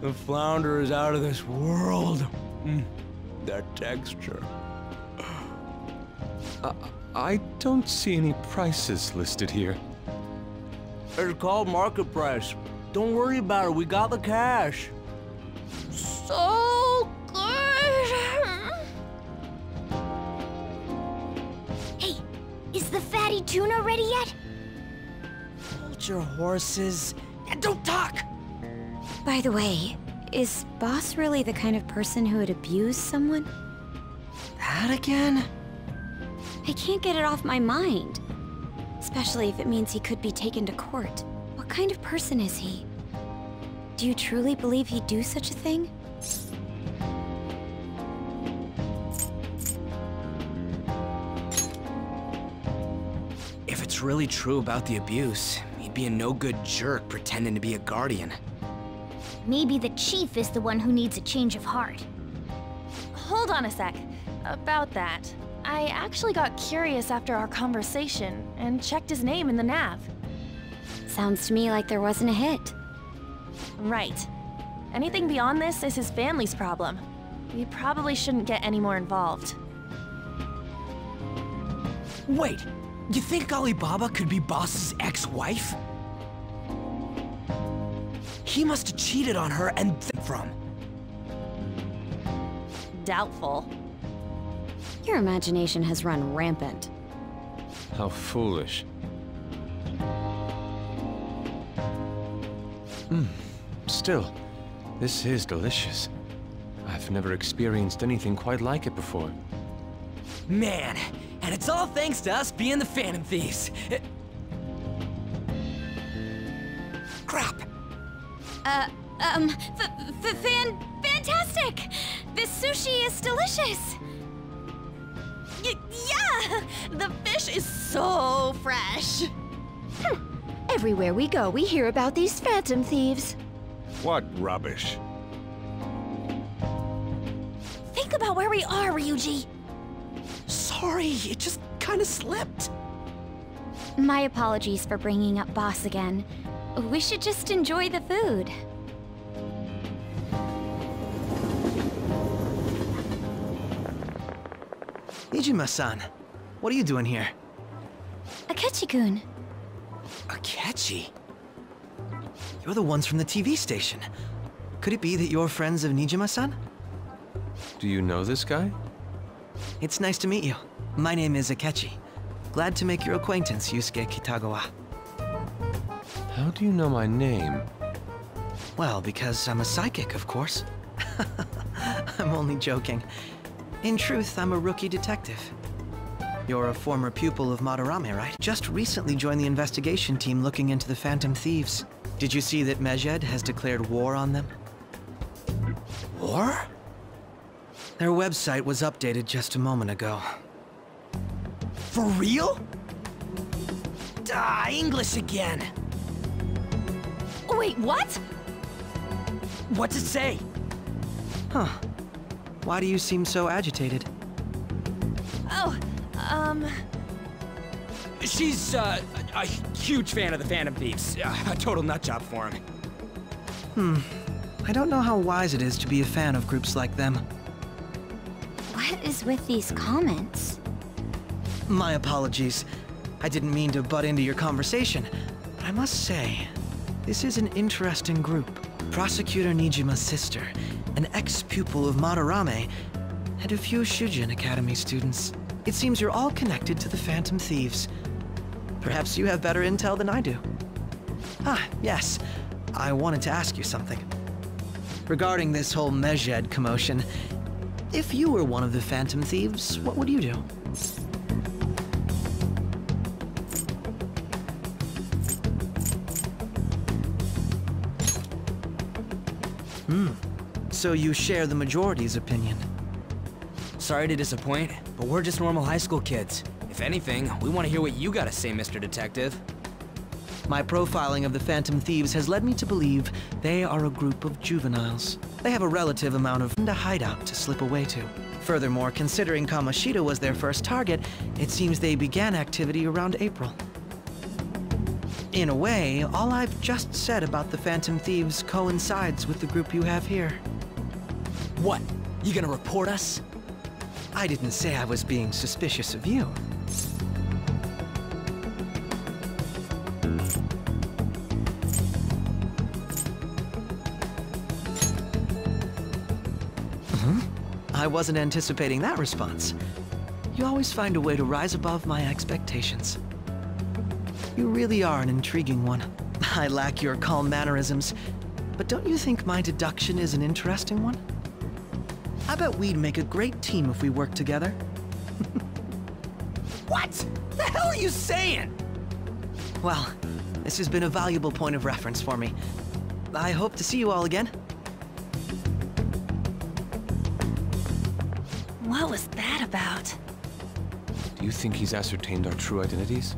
The flounder is out of this world. Mm, that texture. Uh, I don't see any prices listed here. It's called market price. Don't worry about it, we got the cash. So good. Hey, is the fatty tuna ready yet? Hold your horses and don't talk! By the way, is Boss really the kind of person who would abuse someone? That again? I can't get it off my mind. Especially if it means he could be taken to court. What kind of person is he? Do you truly believe he'd do such a thing? If it's really true about the abuse, he'd be a no-good jerk pretending to be a guardian. Maybe the chief is the one who needs a change of heart. Hold on a sec. About that, I actually got curious after our conversation and checked his name in the nav. Sounds to me like there wasn't a hit. Right. Anything beyond this is his family's problem. We probably shouldn't get any more involved. Wait, you think Alibaba could be Boss's ex-wife? He must have cheated on her and th from. Doubtful. Your imagination has run rampant. How foolish. Hmm. Still, this is delicious. I've never experienced anything quite like it before. Man, and it's all thanks to us being the Phantom Thieves. Eh. Um, f f fan fantastic! This sushi is delicious! Y yeah! The fish is so fresh! Everywhere we go, we hear about these phantom thieves. What rubbish. Think about where we are, Ryuji! Sorry, it just kinda slipped. My apologies for bringing up Boss again. We should just enjoy the food. Nijima-san, what are you doing here? Akechi-kun, Akechi? You're the ones from the TV station. Could it be that you're friends of Nijima-san? Do you know this guy? It's nice to meet you. My name is Akechi. Glad to make your acquaintance, Yusuke Kitagawa. How do you know my name? Well, because I'm a psychic, of course. I'm only joking. In truth, I'm a rookie detective. You're a former pupil of Madarame, right? Just recently joined the investigation team looking into the Phantom Thieves. Did you see that Medjed has declared war on them? War? Their website was updated just a moment ago. For real? Ah, English again. Wait, what? What's it say? Huh. Why do you seem so agitated? Oh, um... She's, uh, a huge fan of the Phantom Thieves. Uh, a total nutjob for him. Hmm. I don't know how wise it is to be a fan of groups like them. what is with these comments? My apologies. I didn't mean to butt into your conversation, but I must say, this is an interesting group. Prosecutor Nijima's sister, an ex-pupil of Madarame, and a few Shujin Academy students. It seems you're all connected to the Phantom Thieves. Perhaps you have better intel than I do. Ah, yes. I wanted to ask you something. Regarding this whole Medjed commotion, if you were one of the Phantom Thieves, what would you do? So you share the majority's opinion. Sorry to disappoint, but we're just normal high school kids. If anything, we want to hear what you gotta say, Mr. Detective. My profiling of the Phantom Thieves has led me to believe they are a group of juveniles. They have a relative amount of a hideout to slip away to. Furthermore, considering Kamoshida was their first target, it seems they began activity around April. In a way, all I've just said about the Phantom Thieves coincides with the group you have here. What? You gonna report us? I didn't say I was being suspicious of you. Huh? I wasn't anticipating that response. You always find a way to rise above my expectations. You really are an intriguing one. I lack your calm mannerisms, but don't you think my deduction is an interesting one? I bet we'd make a great team if we worked together. What? The hell are you saying? Well, this has been a valuable point of reference for me. I hope to see you all again. What was that about? Do you think he's ascertained our true identities?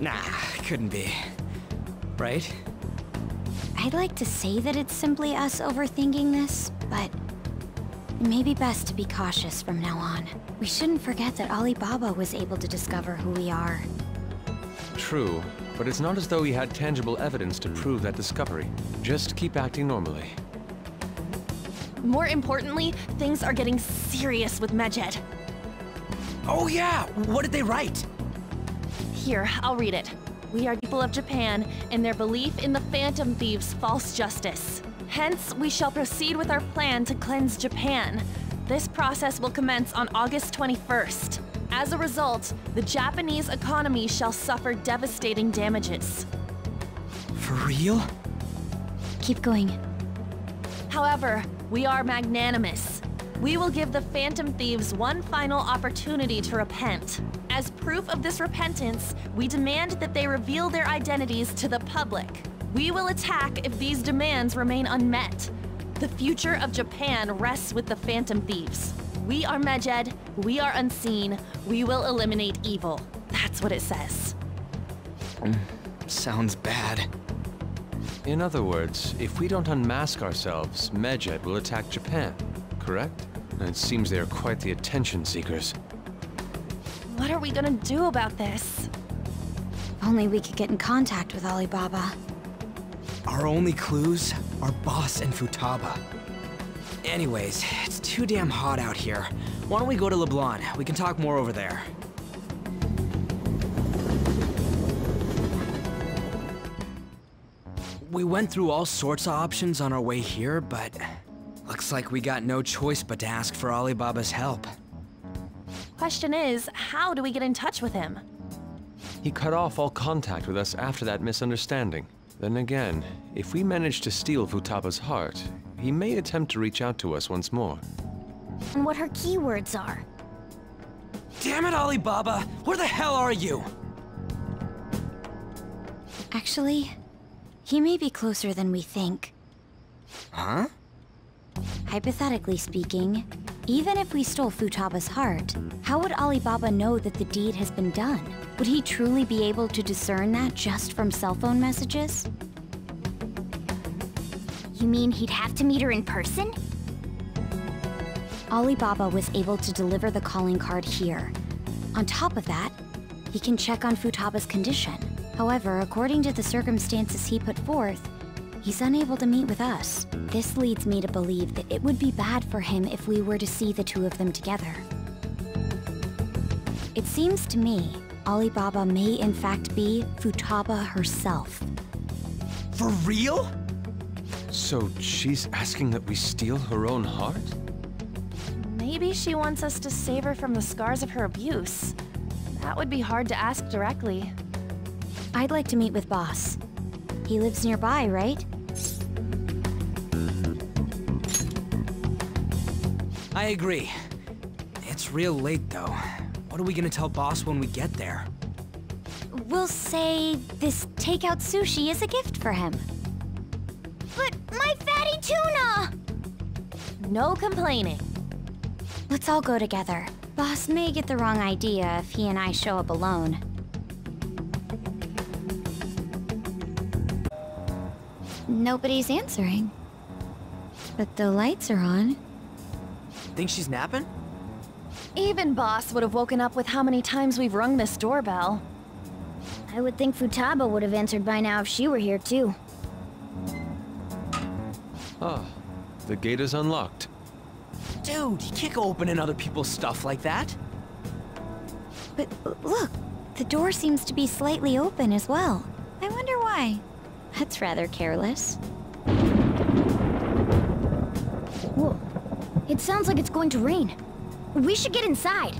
Nah, couldn't be. Right? I'd like to say that it's simply us overthinking this, but it may be best to be cautious from now on. We shouldn't forget that Alibaba was able to discover who we are. True, but it's not as though he had tangible evidence to prove that discovery. Just keep acting normally. More importantly, things are getting serious with Medjed. Oh yeah, what did they write? Here, I'll read it. We are people of Japan, and their belief in the Phantom Thieves' false justice. Hence, we shall proceed with our plan to cleanse Japan. This process will commence on August 21st. As a result, the Japanese economy shall suffer devastating damages. For real? Keep going. However, we are magnanimous. We will give the Phantom Thieves one final opportunity to repent. As proof of this repentance, we demand that they reveal their identities to the public. We will attack if these demands remain unmet. The future of Japan rests with the Phantom Thieves. We are Medjed, we are unseen, we will eliminate evil. That's what it says. Mm, sounds bad. In other words, if we don't unmask ourselves, Medjed will attack Japan, correct? And it seems they are quite the attention seekers. What are we gonna do about this? If only we could get in contact with Alibaba. Our only clues are Boss and Futaba. Anyways, it's too damn hot out here. Why don't we go to LeBlanc? We can talk more over there. We went through all sorts of options on our way here, but looks like we got no choice but to ask for Alibaba's help. Question is, how do we get in touch with him? He cut off all contact with us after that misunderstanding. Then again, if we manage to steal Futaba's heart, he may attempt to reach out to us once more. And what her keywords are. Damn it, Alibaba! Where the hell are you? Actually, he may be closer than we think. Huh? Hypothetically speaking, even if we stole Futaba's heart, how would Alibaba know that the deed has been done? Would he truly be able to discern that just from cell phone messages? You mean he'd have to meet her in person? Alibaba was able to deliver the calling card here. On top of that, he can check on Futaba's condition. However, according to the circumstances he put forth, he's unable to meet with us. This leads me to believe that it would be bad for him if we were to see the two of them together. It seems to me Alibaba may in fact be Futaba herself. For real? So she's asking that we steal her own heart? Maybe she wants us to save her from the scars of her abuse. That would be hard to ask directly. I'd like to meet with Boss. He lives nearby, right? I agree. It's real late, though. What are we gonna tell Boss when we get there? We'll say this takeout sushi is a gift for him. But my fatty tuna! No complaining. Let's all go together. Boss may get the wrong idea if he and I show up alone. Nobody's answering. But the lights are on. Think she's napping? Even Boss would have woken up with how many times we've rung this doorbell. I would think Futaba would have answered by now if she were here too. Ah, the gate is unlocked. Dude, you can't go opening other people's stuff like that. But look, the door seems to be slightly open as well. I wonder why. That's rather careless. Whoa. It sounds like it's going to rain. We should get inside.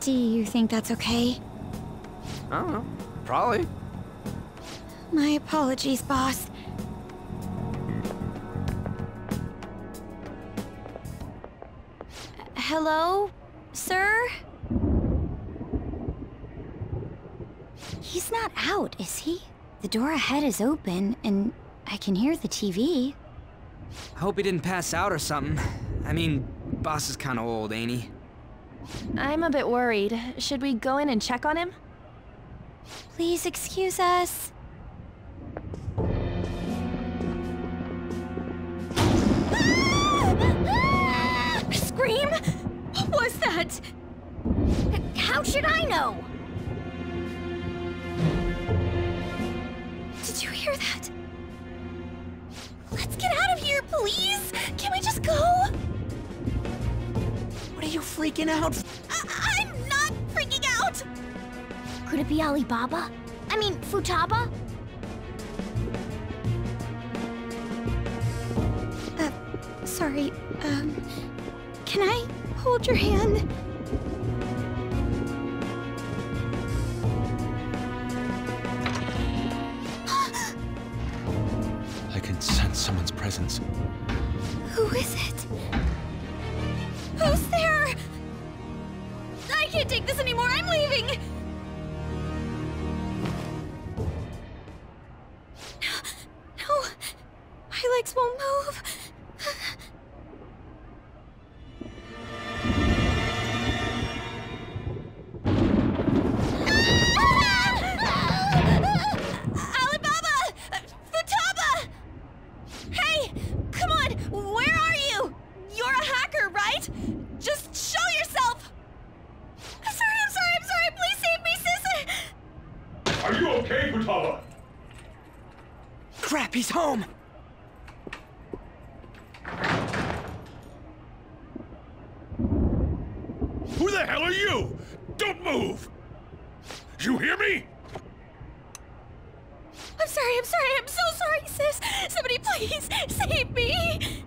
Do you think that's okay? I don't know. Probably. My apologies, boss. Hello, sir? He's not out, is he? The door ahead is open, and I can hear the TV. I hope he didn't pass out or something. I mean, boss is kinda old, ain't he? I'm a bit worried. Should we go in and check on him? Please excuse us. Scream? What was that? How should I know? Did you hear that? Let's get out of here, please! Can we just go? What are you freaking out? I I'm not freaking out! Could it be Alibaba? I mean, Futaba? Uh, sorry, um, can I hold your hand? Who is it? The hell are you? Don't move! You hear me? I'm sorry. I'm sorry. I'm so sorry, sis. Somebody please save me.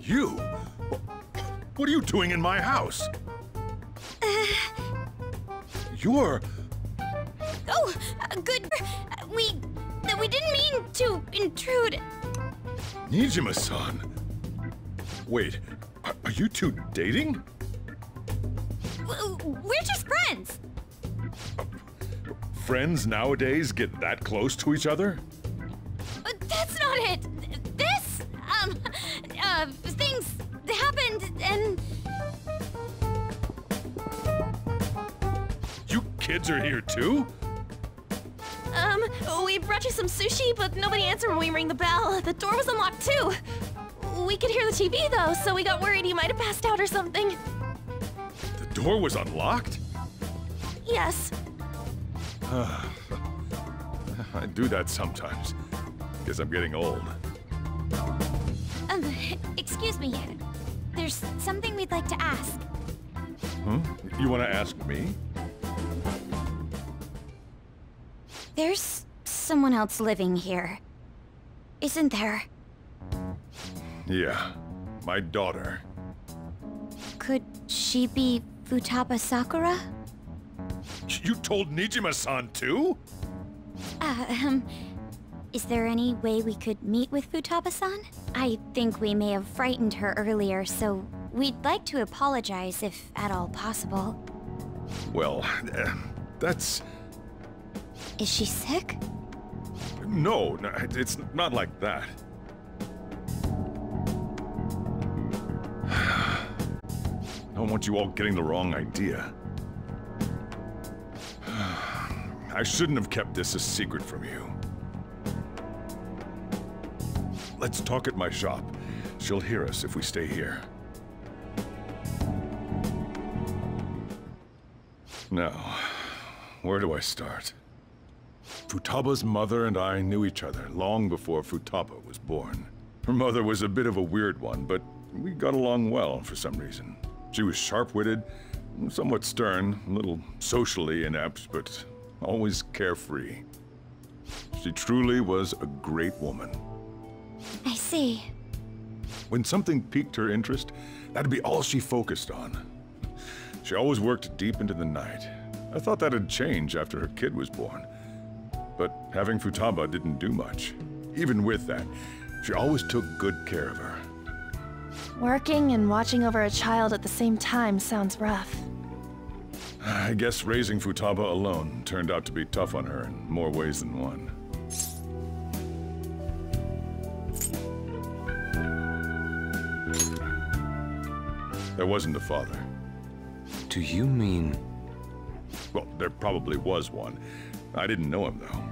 You? What are you doing in my house? You're. Oh, uh, good. Uh, We uh, we didn't mean to intrude. Nijima-san. Wait, are- you two dating? We're just friends. Friends nowadays get that close to each other? But that's not it. This, um, uh, things happened and. You kids are here too? Um, we brought you some sushi, but nobody answered when we rang the bell. The door was unlocked too. We could hear the TV though, so we got worried you might have passed out or something. The door was unlocked? Yes. I do that sometimes. Guess I'm getting old. Um, excuse me. There's something we'd like to ask. Huh? You want to ask me? There's someone else living here. Isn't there? Yeah, my daughter. Could she be Futaba Sakura? You told Nijima-san too? Uh, um, is there any way we could meet with Futaba-san? I think we may have frightened her earlier, so we'd like to apologize if at all possible. Well, eh, that's... Is she sick? No, no, it's not like that. Don't want you all getting the wrong idea. I shouldn't have kept this a secret from you. Let's talk at my shop. She'll hear us if we stay here. Now, where do I start? Futaba's mother and I knew each other long before Futaba was born. Her mother was a bit of a weird one, but we got along well for some reason. She was sharp-witted, somewhat stern, a little socially inept, but always carefree. She truly was a great woman. I see. When something piqued her interest, that'd be all she focused on. She always worked deep into the night. I thought that'd change after her kid was born. But having Futaba didn't do much. Even with that, she always took good care of her. Working and watching over a child at the same time sounds rough. I guess raising Futaba alone turned out to be tough on her in more ways than one. There wasn't a father. Do you mean... Well, there probably was one. I didn't know him, though.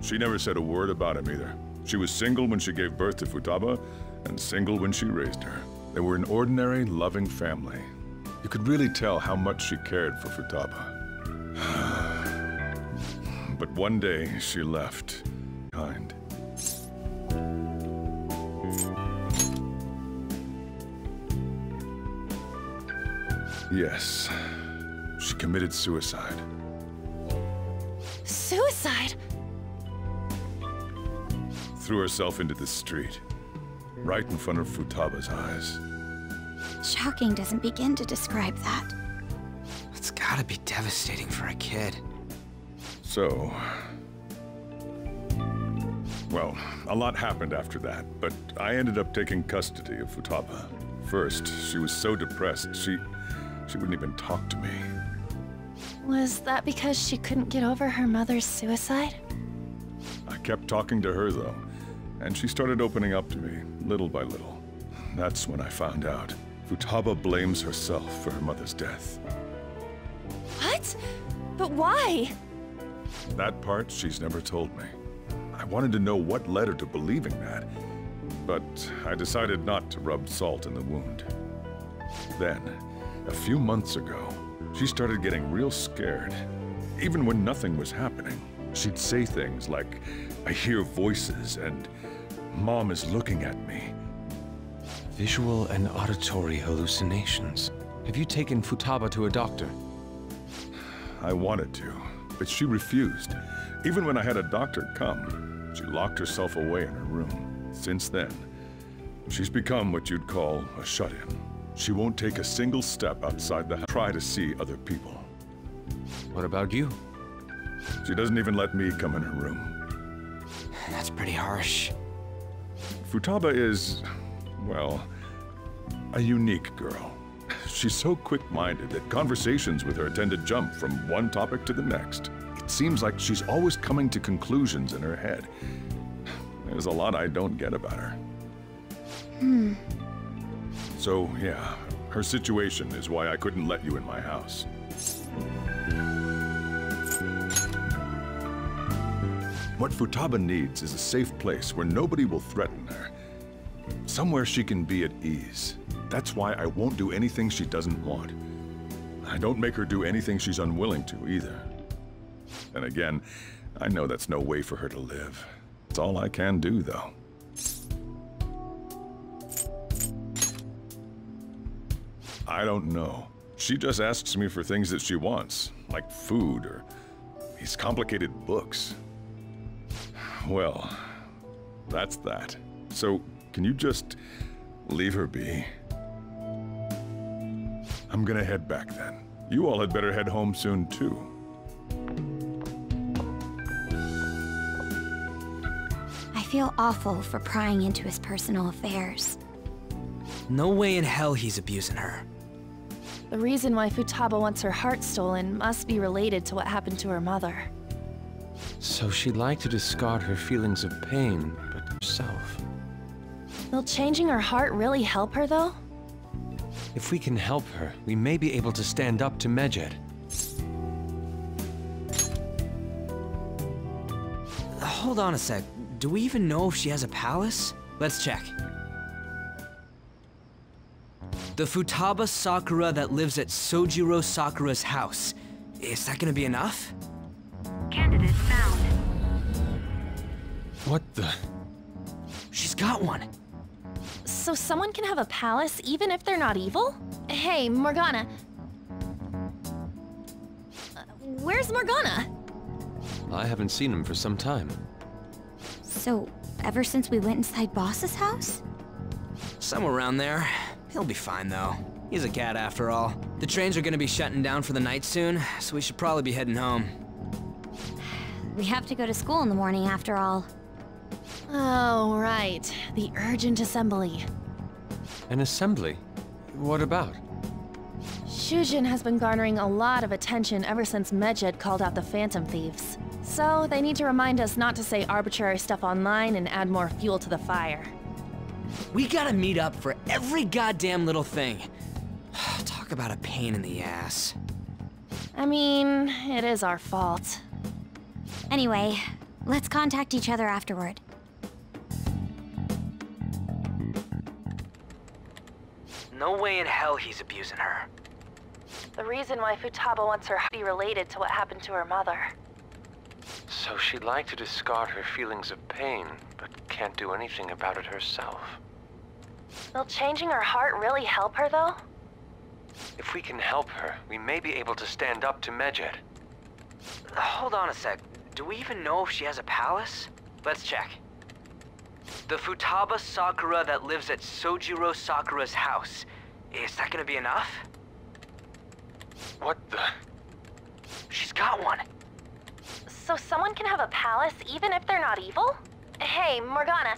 She never said a word about him either. She was single when she gave birth to Futaba, and single when she raised her. They were an ordinary, loving family. You could really tell how much she cared for Futaba. but one day, she left behind. Yes, she committed suicide. Suicide? Threw herself into the street, right in front of Futaba's eyes. Shocking doesn't begin to describe that. It's gotta be devastating for a kid. So... Well, a lot happened after that, but I ended up taking custody of Futaba. First, she was so depressed, she... she wouldn't even talk to me. Was that because she couldn't get over her mother's suicide? I kept talking to her, though, and she started opening up to me, little by little. That's when I found out. Futaba blames herself for her mother's death. What? But why? That part she's never told me. I wanted to know what led her to believing that, but I decided not to rub salt in the wound. Then, a few months ago, she started getting real scared. Even when nothing was happening, she'd say things like, I hear voices and Mom is looking at me. Visual and auditory hallucinations. Have you taken Futaba to a doctor? I wanted to, but she refused. Even when I had a doctor come, she locked herself away in her room. Since then, she's become what you'd call a shut-in. She won't take a single step outside the house, try to see other people. What about you? She doesn't even let me come in her room. That's pretty harsh. Futaba is, well, a unique girl. She's so quick-minded that conversations with her tend to jump from one topic to the next. It seems like she's always coming to conclusions in her head. There's a lot I don't get about her. Hmm. So, yeah, her situation is why I couldn't let you in my house. What Futaba needs is a safe place where nobody will threaten her. Somewhere she can be at ease. That's why I won't do anything she doesn't want. I don't make her do anything she's unwilling to, either. And again, I know that's no way for her to live. It's all I can do, though. I don't know. She just asks me for things that she wants, like food or these complicated books. Well, that's that. So, can you just leave her be? I'm gonna head back then. You all had better head home soon, too. I feel awful for prying into his personal affairs. No way in hell he's abusing her. The reason why Futaba wants her heart stolen must be related to what happened to her mother. So she'd like to discard her feelings of pain, but herself. Will changing her heart really help her, though? If we can help her, we may be able to stand up to Medjed. Hold on a sec. Do we even know if she has a palace? Let's check. The Futaba Sakura that lives at Sojiro Sakura's house. Is that gonna be enough? Candidate found. What the? She's got one. So someone can have a palace even if they're not evil? Hey, Morgana. Uh, Where's Morgana? I haven't seen him for some time. So, ever since we went inside Boss's house? Somewhere around there. He'll be fine, though. He's a cat after all. The trains are gonna be shutting down for the night soon, so we should probably be heading home. We have to go to school in the morning after all. Oh, right. The urgent assembly. An assembly? What about? Shujin has been garnering a lot of attention ever since Medjed called out the Phantom Thieves. So they need to remind us not to say arbitrary stuff online and add more fuel to the fire. We gotta meet up for every goddamn little thing. Talk about a pain in the ass. I mean, it is our fault. Anyway, let's contact each other afterward. No way in hell he's abusing her. The reason why Futaba wants her to be related to what happened to her mother. So she'd like to discard her feelings of pain, but can't do anything about it herself. Will changing her heart really help her, though? If we can help her, we may be able to stand up to Medjed. Hold on a sec. Do we even know if she has a palace? Let's check. The Futaba Sakura that lives at Sojiro Sakura's house. Is that gonna be enough? What the? She's got one. So someone can have a palace even if they're not evil? Hey, Morgana,